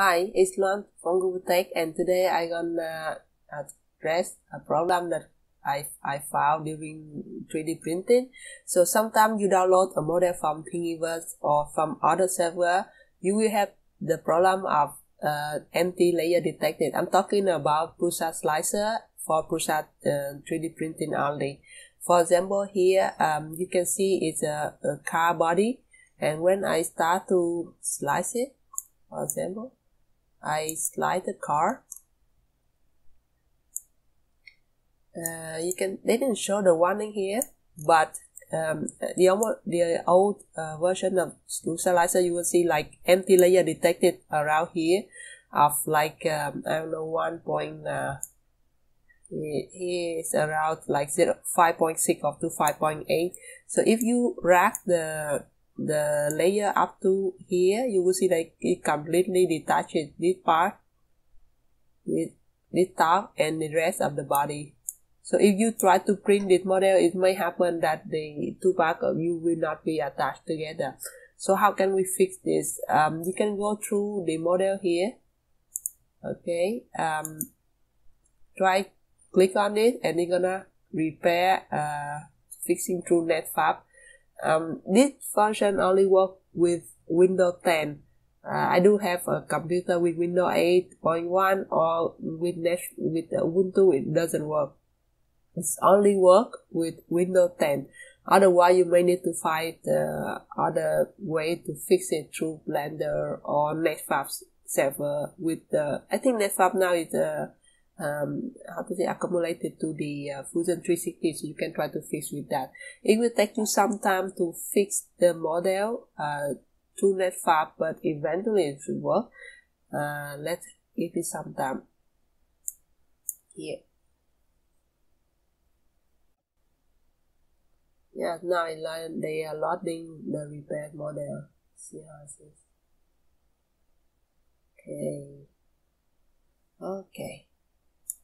Hi, it's Luan from Gubutek, and today I'm gonna address a problem that I, I found during 3D printing. So sometimes you download a model from Thingiverse or from other server, you will have the problem of uh, empty layer detected. I'm talking about PrusaSlicer for Prusa uh, 3D printing only. For example, here um, you can see it's a, a car body, and when I start to slice it, for example, I slide the car. Uh, you can they didn't show the warning here, but um, the old, the old uh, version of Slicer you will see like empty layer detected around here of like um, I don't know one point. Uh, is around like 0, 5.6 up to 5.8 so if you rack the the layer up to here you will see like it completely detaches this part this, this top and the rest of the body. So if you try to print this model it may happen that the two parts of you will not be attached together. So how can we fix this? Um, you can go through the model here. Okay um, try click on it and you're gonna repair uh, fixing through Netfabb um, this function only work with Windows 10. Uh, I do have a computer with Windows 8.1 or with Net, with Ubuntu. It doesn't work. It's only work with Windows 10. Otherwise, you may need to find uh, other way to fix it through Blender or Netfabb server. With the I think Netfabb now is a um, how to say accumulated to the uh, Fusion 360 so you can try to fix with that. It will take you some time to fix the model uh, to Netfabb but eventually it should work. Uh, let's give it some time. Here. Yeah, now they are loading the repaired model. See how it is. Okay. Okay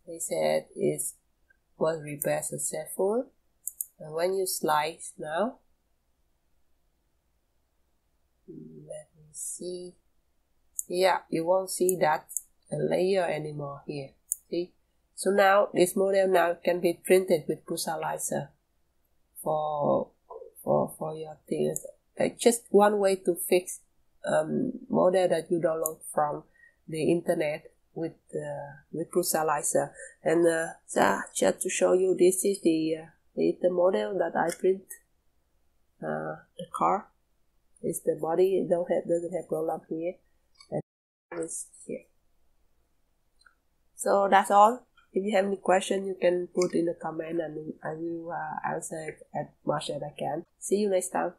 they said it was repaired successful and when you slice now let me see. Yeah you won't see that layer anymore here. See? So now this model now can be printed with Prusa for for for your things. Like just one way to fix um model that you download from the internet with uh, with Prusa and uh, so just to show you this is the uh, the model that I print uh, the car. Is the body it don't have doesn't have problem here and it's here. So that's all. If you have any question you can put in the comment and I will uh, answer it as much as I can. See you next time